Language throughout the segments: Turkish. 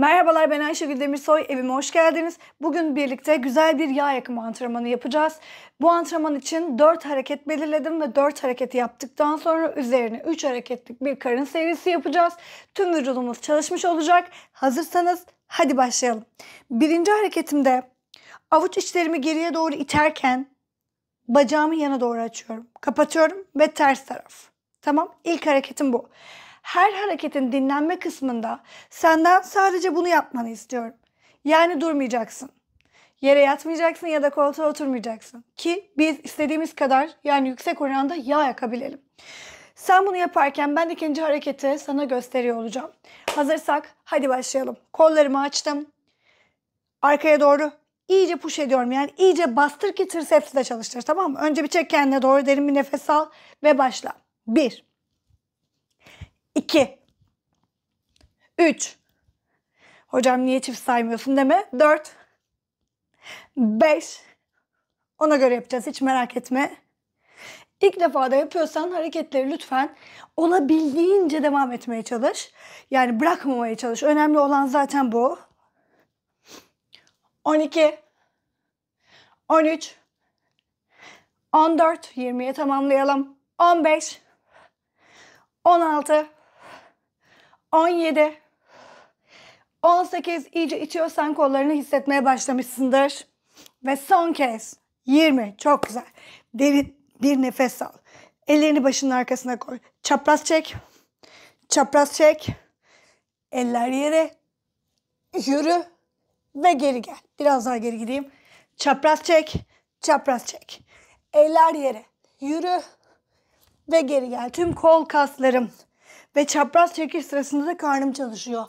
Merhabalar ben Ayşegül Demirsoy. Evime hoş geldiniz. Bugün birlikte güzel bir yağ yakımı antrenmanı yapacağız. Bu antrenman için 4 hareket belirledim ve 4 hareketi yaptıktan sonra üzerine 3 hareketlik bir karın serisi yapacağız. Tüm vücudumuz çalışmış olacak. Hazırsanız hadi başlayalım. Birinci hareketimde avuç içlerimi geriye doğru iterken bacağımı yana doğru açıyorum. Kapatıyorum ve ters taraf. Tamam? İlk hareketim bu her hareketin dinlenme kısmında senden sadece bunu yapmanı istiyorum. Yani durmayacaksın. Yere yatmayacaksın ya da koltuğa oturmayacaksın. Ki biz istediğimiz kadar yani yüksek oranda yağ yakabilelim. Sen bunu yaparken ben ikinci hareketi sana gösteriyor olacağım. Hazırsak hadi başlayalım. Kollarımı açtım. Arkaya doğru iyice push ediyorum. Yani iyice bastır ki trisepsi de çalıştır tamam mı? Önce bir çek kendine doğru derin bir nefes al ve başla. Bir. 2 3 Hocam niye çift saymıyorsun deme. 4 5 Ona göre yapacağız hiç merak etme. İlk defa da yapıyorsan hareketleri lütfen olabildiğince devam etmeye çalış. Yani bırakmamaya çalış. Önemli olan zaten bu. 12 13 14 20'ye tamamlayalım. 15 16 17 18 iyice itiyorsan kollarını hissetmeye başlamışsındır. Ve son kez 20 çok güzel. Derin bir nefes al. Ellerini başının arkasına koy. Çapraz çek. Çapraz çek. Eller yere. Yürü ve geri gel. Biraz daha geri gideyim. Çapraz çek. Çapraz çek. Eller yere. Yürü ve geri gel. Tüm kol kaslarım ve çapraz çekiş sırasında da karnım çalışıyor.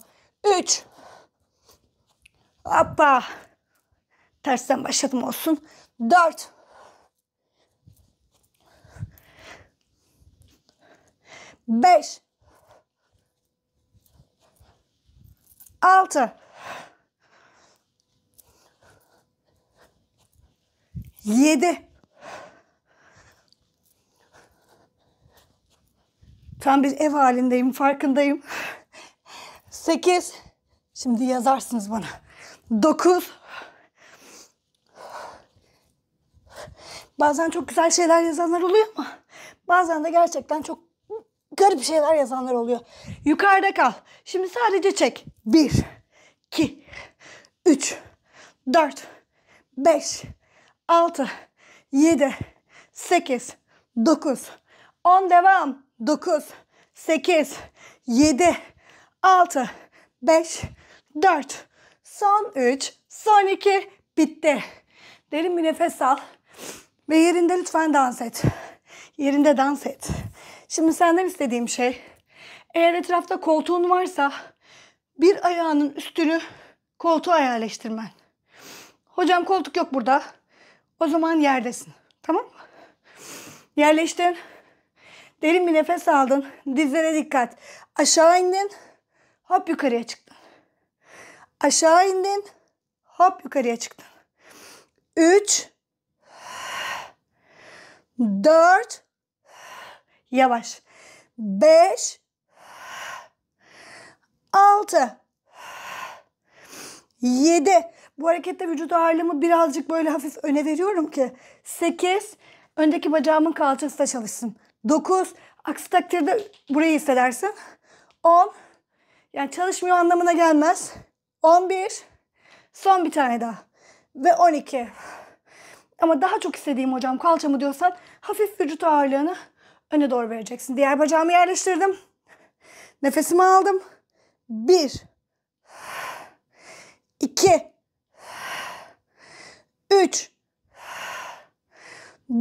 3 Hoppa. Tersten başladım olsun. 4 5 6 7 Tam bir ev halindeyim, farkındayım. 8. Şimdi yazarsınız bana. 9. Bazen çok güzel şeyler yazanlar oluyor ama bazen de gerçekten çok garip şeyler yazanlar oluyor. Yukarıda kal. Şimdi sadece çek. 1 2 3 4 5 6 7 8 9 10 devam. 9, 8, 7, 6, 5, 4, son 3, son 2, bitti. Derin bir nefes al ve yerinde lütfen dans et. Yerinde dans et. Şimdi senden istediğim şey, eğer etrafta koltuğun varsa bir ayağının üstünü koltuğa yerleştirmen. Hocam koltuk yok burada. O zaman yerdesin. Tamam mı? Yerleştin. Derin bir nefes aldın. Dizlere dikkat. Aşağı indin. Hop yukarıya çıktın. Aşağı indin. Hop yukarıya çıktın. 3 4 Yavaş. 5 6 7 Bu harekette vücut ağırlığımı birazcık böyle hafif öne veriyorum ki 8 öndeki bacağımın kalçası da çalışsın. 9. Aksi takdirde burayı hissedersin. 10. Yani çalışmıyor anlamına gelmez. 11. Son bir tane daha. Ve 12. Ama daha çok istediğim hocam kalçamı diyorsan hafif vücut ağırlığını öne doğru vereceksin. Diğer bacağımı yerleştirdim. Nefesimi aldım. 1 2 3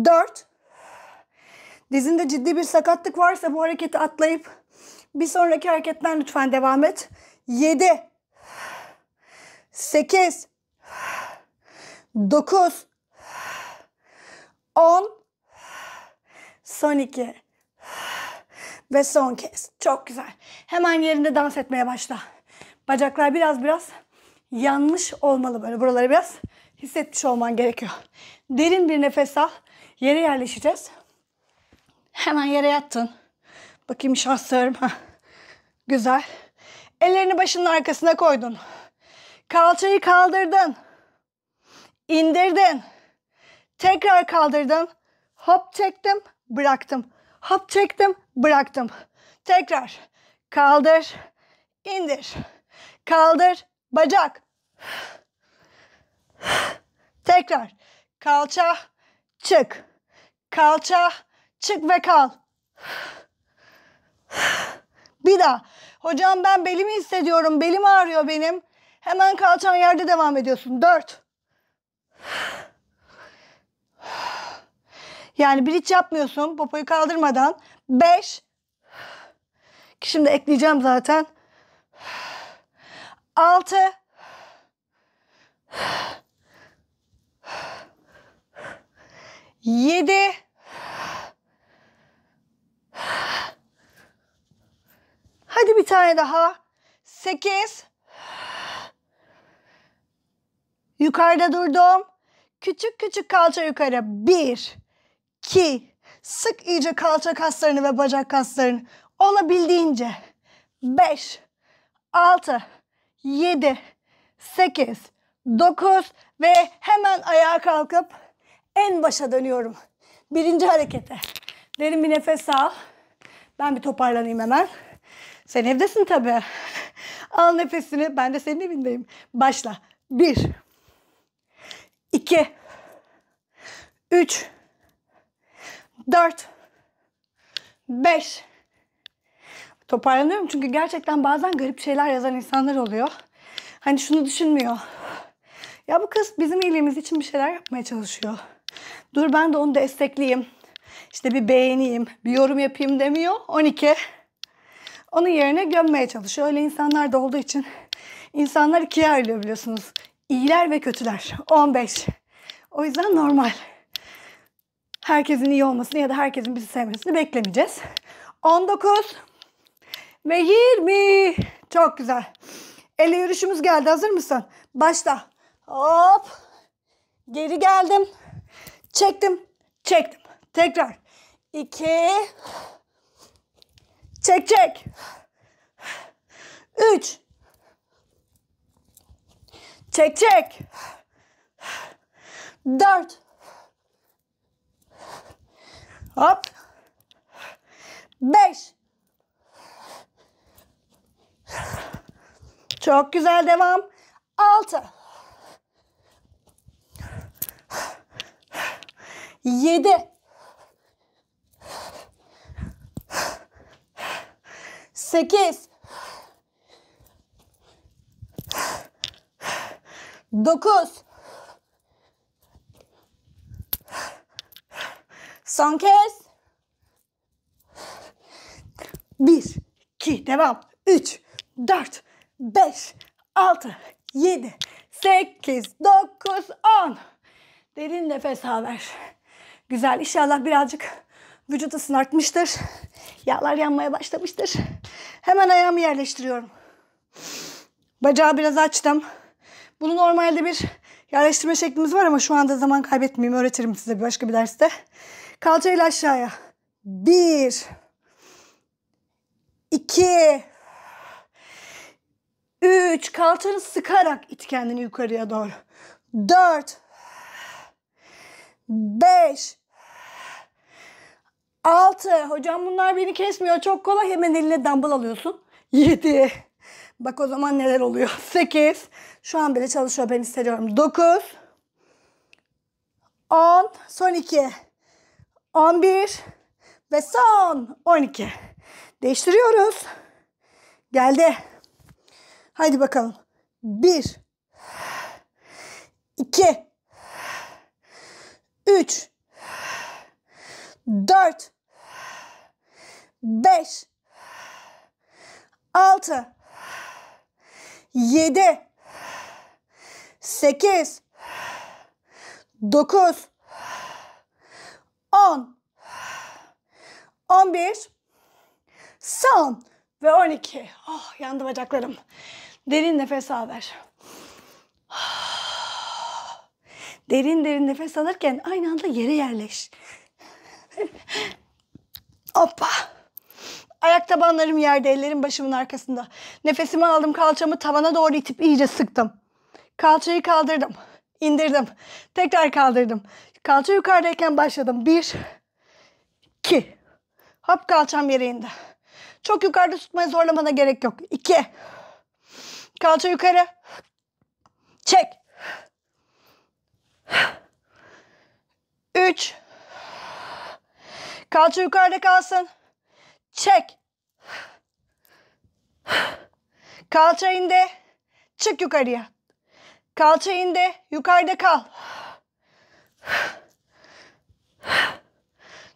4 Dizinde ciddi bir sakatlık varsa bu hareketi atlayıp bir sonraki hareketten lütfen devam et. 7 8 9 10 son 2 ve son kez. Çok güzel. Hemen yerinde dans etmeye başla. Bacaklar biraz biraz yanlış olmalı böyle. Buraları biraz hissetmiş olman gerekiyor. Derin bir nefes al. Yere yerleşeceğiz. Hemen yere yattın. Bakayım şahslarım. Heh. Güzel. Ellerini başının arkasına koydun. Kalçayı kaldırdın. İndirdin. Tekrar kaldırdın. Hop çektim, bıraktım. Hop çektim, bıraktım. Tekrar. Kaldır, indir. Kaldır, bacak. Tekrar. Kalça, çık. Kalça, çık ve kal. Bir daha. Hocam ben belimi hissediyorum. Belim ağrıyor benim. Hemen kalçan yerde devam ediyorsun. Dört. Yani bir hiç yapmıyorsun popoyu kaldırmadan. Beş. Şimdi ekleyeceğim zaten. Altı. Yedi. Hadi bir tane daha. Sekiz. Yukarıda durdum. Küçük küçük kalça yukarı. Bir, iki. Sık iyice kalça kaslarını ve bacak kaslarını. Olabildiğince. Beş, altı, yedi, sekiz, dokuz ve hemen ayağa kalkıp en başa dönüyorum. Birinci harekete. Derin bir nefes al. Ben bir toparlanayım hemen. Sen evdesin tabii. Al nefesini. Ben de senin evindeyim. Başla. Bir. iki, Üç. Dört. Beş. Toparlanıyorum çünkü gerçekten bazen garip şeyler yazan insanlar oluyor. Hani şunu düşünmüyor. Ya bu kız bizim iyiliğimiz için bir şeyler yapmaya çalışıyor. Dur ben de onu destekleyeyim. İşte bir beğeneyim, bir yorum yapayım demiyor. 12. Onun yerine gömmeye çalışıyor. Öyle insanlar da olduğu için insanlar ikiye ayrılıyor biliyorsunuz. İyiler ve kötüler. 15. O yüzden normal. Herkesin iyi olmasını ya da herkesin bizi sevmesini beklemeyeceğiz. 19 ve 20. Çok güzel. Elle yürüyüşümüz geldi. Hazır mısın? Başla. Hop. Geri geldim. Çektim. Çektim. Tekrar. 2 Çek çek. 3 Çek çek. 4 Hop. 5 Çok güzel devam. 6 7 8 9 Son kez. 1 2 devam. 3 4 5 6 7 8 9 10 Derin nefes al ver. Güzel. İnşallah birazcık vücut ısın artmıştır. Yağlar yanmaya başlamıştır. Hemen ayağımı yerleştiriyorum. Bacağı biraz açtım. Bunu normalde bir yerleştirme şeklimiz var ama şu anda zaman kaybetmeyeyim. Öğretirim size başka bir derste. Kalçayla aşağıya. Bir. iki, Üç. Kalçanı sıkarak it kendini yukarıya doğru. Dört. Beş. Altı. Hocam bunlar beni kesmiyor. Çok kolay. Hemen eline dumbbell alıyorsun. Yedi. Bak o zaman neler oluyor. Sekiz. Şu an bile çalışıyor. Ben hissediyorum. Dokuz. On. Son iki. On bir. Ve son. On iki. Değiştiriyoruz. Geldi. Haydi bakalım. Bir. iki, Üç. 4 5 6 7 8 9 10 11 son. Ve 12. Oh yandı bacaklarım. Derin nefes al ver. Derin derin nefes alırken aynı anda yere yerleş. Hoppa. Ayak tabanlarım yerde, ellerim başımın arkasında. Nefesimi aldım, kalçamı tavana doğru itip iyice sıktım. Kalçayı kaldırdım, indirdim. Tekrar kaldırdım. Kalça yukarıdayken başladım. Bir, iki. Hop kalçam yere indi. Çok yukarıda tutmaya zorlamana gerek yok. İki. Kalça yukarı. Çek. Üç. Kalça yukarıda kalsın. Çek. Kalça indi. Çık yukarıya. Kalça indi. Yukarıda kal.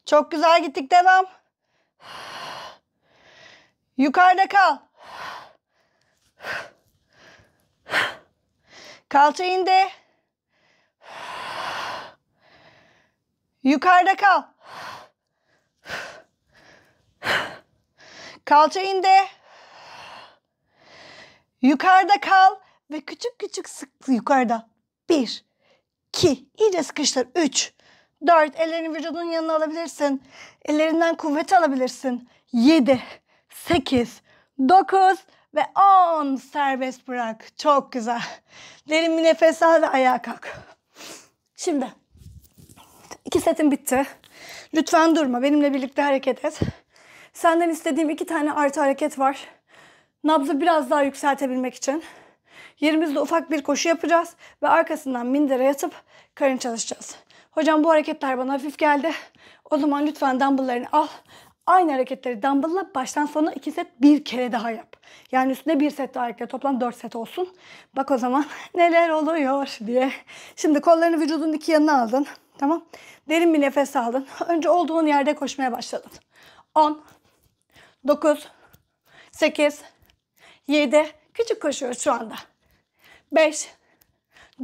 Çok güzel gittik. Devam. Yukarıda kal. Kalça indi. Yukarıda kal. Kalça indi. Yukarıda kal ve küçük küçük sık yukarıda. Bir, iki, iyice sıkıştır. Üç, dört, ellerini vücudun yanına alabilirsin. Ellerinden kuvvet alabilirsin. Yedi, sekiz, dokuz ve on. Serbest bırak. Çok güzel. Derin bir nefes al ve ayağa kalk. Şimdi iki setin bitti. Lütfen durma. Benimle birlikte hareket et. Senden istediğim iki tane artı hareket var. Nabzı biraz daha yükseltebilmek için. Yerimizde ufak bir koşu yapacağız ve arkasından mindere yatıp karın çalışacağız. Hocam bu hareketler bana hafif geldi. O zaman lütfen dumbbelllarını al. Aynı hareketleri dumbbell'la baştan sona iki set bir kere daha yap. Yani üstüne bir set daha ekle. Toplam dört set olsun. Bak o zaman neler oluyor diye. Şimdi kollarını vücudun iki yanına aldın. Tamam. Derin bir nefes aldın. Önce olduğun yerde koşmaya başladın. 10, 9, 8, 7. Küçük koşuyoruz şu anda. 5,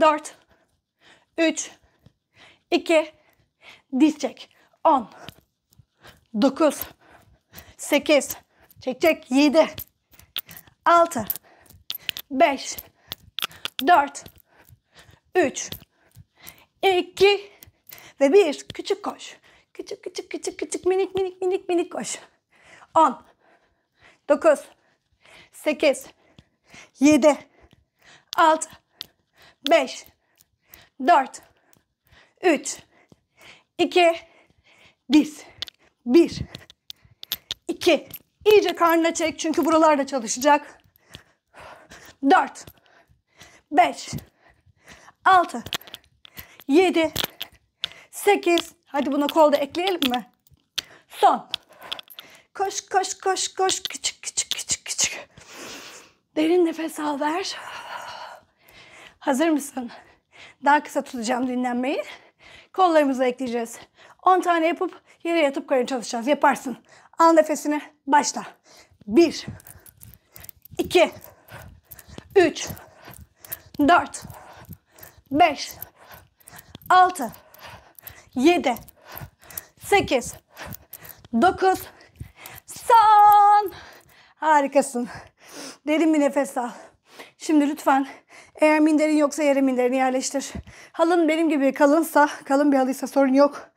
4, 3, 2, diz çek. 10, 9, 8, çek çek 7, 6, 5, 4, 3, 2 ve 1. Küçük koş. Küçük küçük küçük küçük minik minik minik minik koş. 10, 9, 8, 7, 6, 5, 4, 3, 2, diz. 1, 2, iyice karnına çek çünkü buralarda çalışacak. 4, 5, 6, 7, 8, hadi buna kol da ekleyelim mi? Son. Koş koş koş koş küçük. Derin nefes al ver. Hazır mısın? Daha kısa tutacağım dinlenmeyi. Kollarımızı ekleyeceğiz. 10 tane yapıp yere yatıp karın çalışacağız. Yaparsın. Al nefesini. Başla. 1 2 3 4 5 6 7 8 9 Son. Harikasın. Derin bir nefes al. Şimdi lütfen eğer minderin yoksa yere minderini yerleştir. Halın benim gibi kalınsa, kalın bir halıysa sorun yok.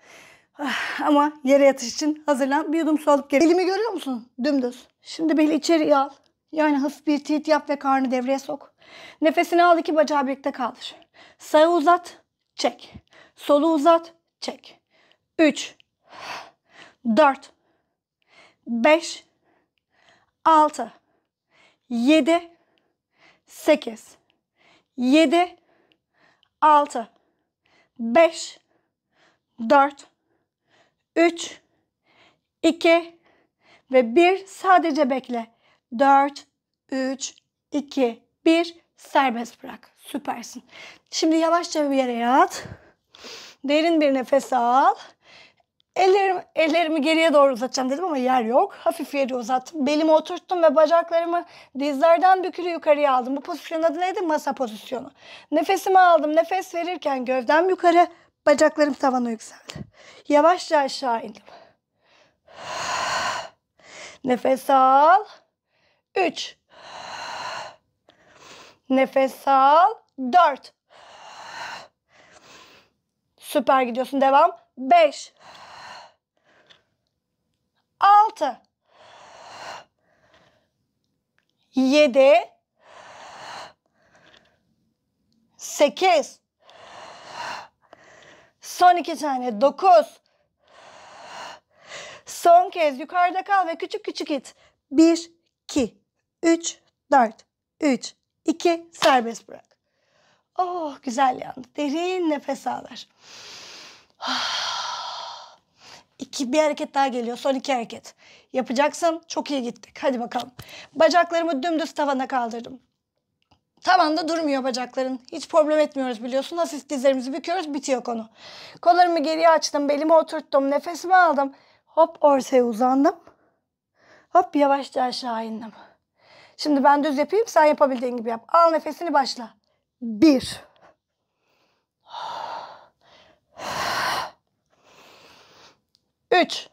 Ah, Ama yere yatış için hazırlan. Bir yudum su alıp gel. Elimi görüyor musun? Dümdüz. Şimdi beli içeri al. Yani hafif bir tilt yap ve karnı devreye sok. Nefesini al iki bacağı birlikte kaldır. Sağı uzat, çek. Solu uzat, çek. 3, 4, 5, 6, 7, 8, 7, 6, 5, 4, 3, 2 ve 1. Sadece bekle. 4, 3, 2, 1. Serbest bırak. Süpersin. Şimdi yavaşça bir yere yat. Derin bir nefes al. Ellerimi, ellerimi geriye doğru uzatacağım dedim ama yer yok. Hafif yeri uzattım. Belimi oturttum ve bacaklarımı dizlerden bükülü yukarıya aldım. Bu pozisyonun adı neydi? Masa pozisyonu. Nefesimi aldım. Nefes verirken gövdem yukarı, bacaklarım tavana yükseldi. Yavaşça aşağı indim. Nefes al. 3. Nefes al. 4. Süper gidiyorsun. Devam. 5. 6. 7 8 Son iki tane. 9 Son kez yukarıda kal ve küçük küçük it. 1 2 3 4 3 2 serbest bırak. Oh güzel yandı. Derin nefes alır. İki, bir hareket daha geliyor. Son iki hareket. Yapacaksın. Çok iyi gittik. Hadi bakalım. Bacaklarımı dümdüz tavana kaldırdım. Tavanda durmuyor bacakların. Hiç problem etmiyoruz biliyorsun. Hafif dizlerimizi büküyoruz. Bitiyor konu. Kollarımı geriye açtım. Belimi oturttum. Nefesimi aldım. Hop ortaya uzandım. Hop yavaşça aşağı indim. Şimdi ben düz yapayım. Sen yapabildiğin gibi yap. Al nefesini başla. Bir. 3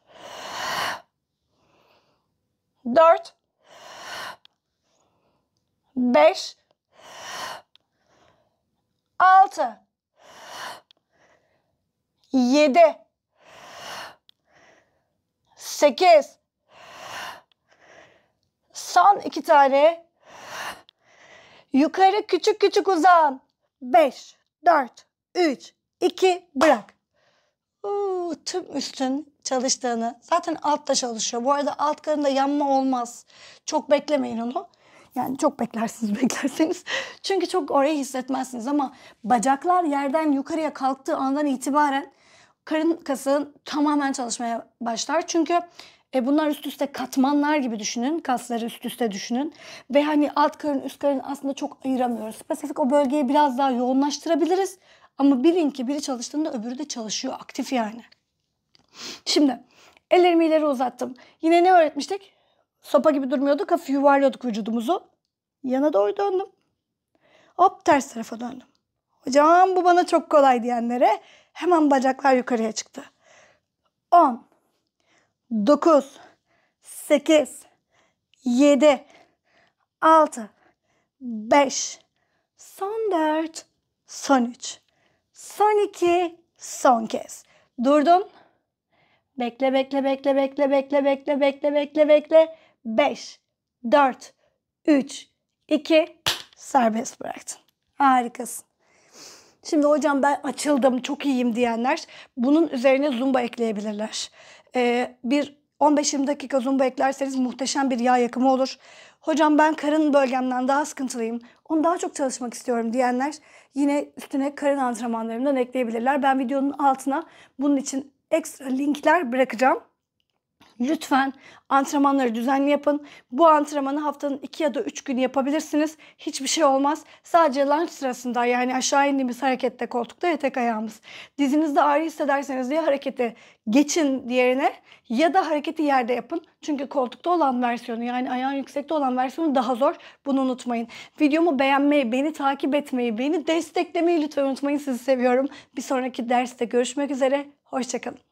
4 5 6 7 8 Son iki tane. Yukarı küçük küçük uzan. 5, 4, 3, 2, bırak. Uuu, tüm üstün çalıştığını. Zaten altta çalışıyor. Bu arada alt karında yanma olmaz. Çok beklemeyin onu. Yani çok beklersiniz beklerseniz. Çünkü çok orayı hissetmezsiniz ama bacaklar yerden yukarıya kalktığı andan itibaren karın kası tamamen çalışmaya başlar. Çünkü e, bunlar üst üste katmanlar gibi düşünün. Kasları üst üste düşünün. Ve hani alt karın üst karın aslında çok ayıramıyoruz. Spesifik o bölgeyi biraz daha yoğunlaştırabiliriz. Ama bilin ki biri çalıştığında öbürü de çalışıyor. Aktif yani. Şimdi ellerimi ileri uzattım. Yine ne öğretmiştik? Sopa gibi durmuyorduk. Hafif yuvarlıyorduk vücudumuzu. Yana doğru döndüm. Hop ters tarafa döndüm. Hocam bu bana çok kolay diyenlere hemen bacaklar yukarıya çıktı. 10 9 8 7 6 5 son 4 son 3 son 2 son kez. Durdun. Bekle bekle bekle bekle bekle bekle bekle bekle bekle. 5 4 3 2 serbest bıraktın. Harikasın. Şimdi hocam ben açıldım, çok iyiyim diyenler bunun üzerine zumba ekleyebilirler. Ee, bir 15-20 dakika zumba eklerseniz muhteşem bir yağ yakımı olur. Hocam ben karın bölgemden daha sıkıntılıyım. Onu daha çok çalışmak istiyorum diyenler yine üstüne karın antrenmanlarından ekleyebilirler. Ben videonun altına bunun için ekstra linkler bırakacağım. Lütfen antrenmanları düzenli yapın. Bu antrenmanı haftanın 2 ya da 3 günü yapabilirsiniz. Hiçbir şey olmaz. Sadece lunge sırasında yani aşağı indiğimiz harekette koltukta ya tek ayağımız. Dizinizde ağrı hissederseniz ya harekete geçin diğerine ya da hareketi yerde yapın. Çünkü koltukta olan versiyonu yani ayağın yüksekte olan versiyonu daha zor. Bunu unutmayın. Videomu beğenmeyi, beni takip etmeyi, beni desteklemeyi lütfen unutmayın. Sizi seviyorum. Bir sonraki derste görüşmek üzere. Hoşçakalın.